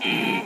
Mm.